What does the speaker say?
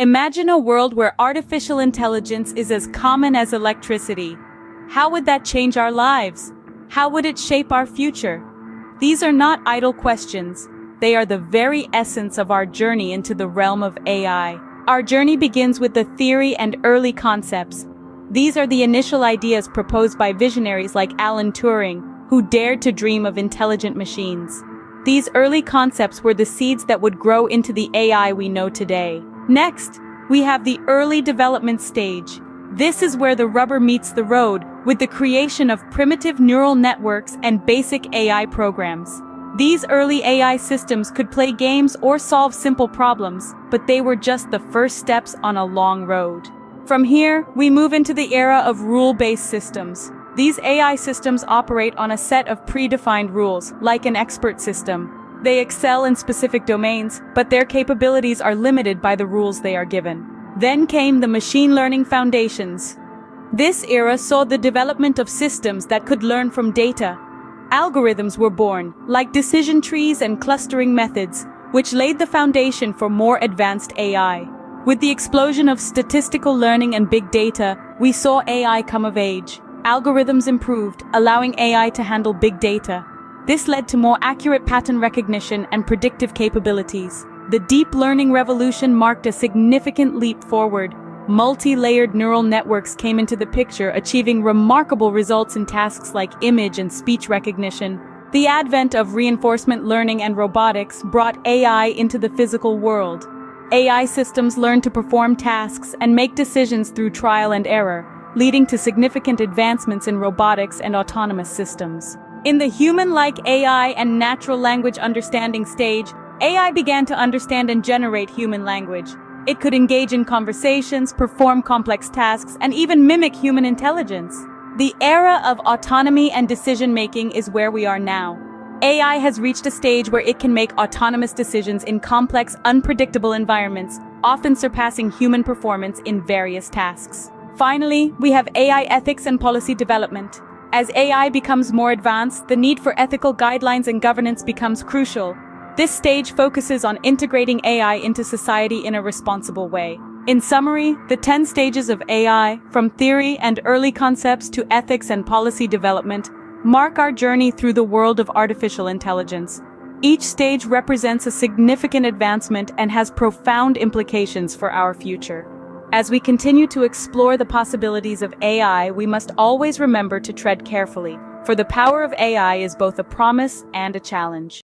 Imagine a world where artificial intelligence is as common as electricity. How would that change our lives? How would it shape our future? These are not idle questions. They are the very essence of our journey into the realm of AI. Our journey begins with the theory and early concepts. These are the initial ideas proposed by visionaries like Alan Turing, who dared to dream of intelligent machines. These early concepts were the seeds that would grow into the AI we know today. Next, we have the early development stage. This is where the rubber meets the road with the creation of primitive neural networks and basic AI programs. These early AI systems could play games or solve simple problems, but they were just the first steps on a long road. From here, we move into the era of rule-based systems. These AI systems operate on a set of predefined rules, like an expert system. They excel in specific domains, but their capabilities are limited by the rules they are given. Then came the machine learning foundations. This era saw the development of systems that could learn from data. Algorithms were born, like decision trees and clustering methods, which laid the foundation for more advanced AI. With the explosion of statistical learning and big data, we saw AI come of age. Algorithms improved, allowing AI to handle big data. This led to more accurate pattern recognition and predictive capabilities. The deep learning revolution marked a significant leap forward. Multi-layered neural networks came into the picture, achieving remarkable results in tasks like image and speech recognition. The advent of reinforcement learning and robotics brought AI into the physical world. AI systems learn to perform tasks and make decisions through trial and error, leading to significant advancements in robotics and autonomous systems. In the human-like AI and natural language understanding stage, AI began to understand and generate human language. It could engage in conversations, perform complex tasks, and even mimic human intelligence. The era of autonomy and decision-making is where we are now. AI has reached a stage where it can make autonomous decisions in complex, unpredictable environments, often surpassing human performance in various tasks. Finally, we have AI ethics and policy development. As AI becomes more advanced, the need for ethical guidelines and governance becomes crucial. This stage focuses on integrating AI into society in a responsible way. In summary, the 10 stages of AI, from theory and early concepts to ethics and policy development, mark our journey through the world of artificial intelligence. Each stage represents a significant advancement and has profound implications for our future. As we continue to explore the possibilities of AI, we must always remember to tread carefully, for the power of AI is both a promise and a challenge.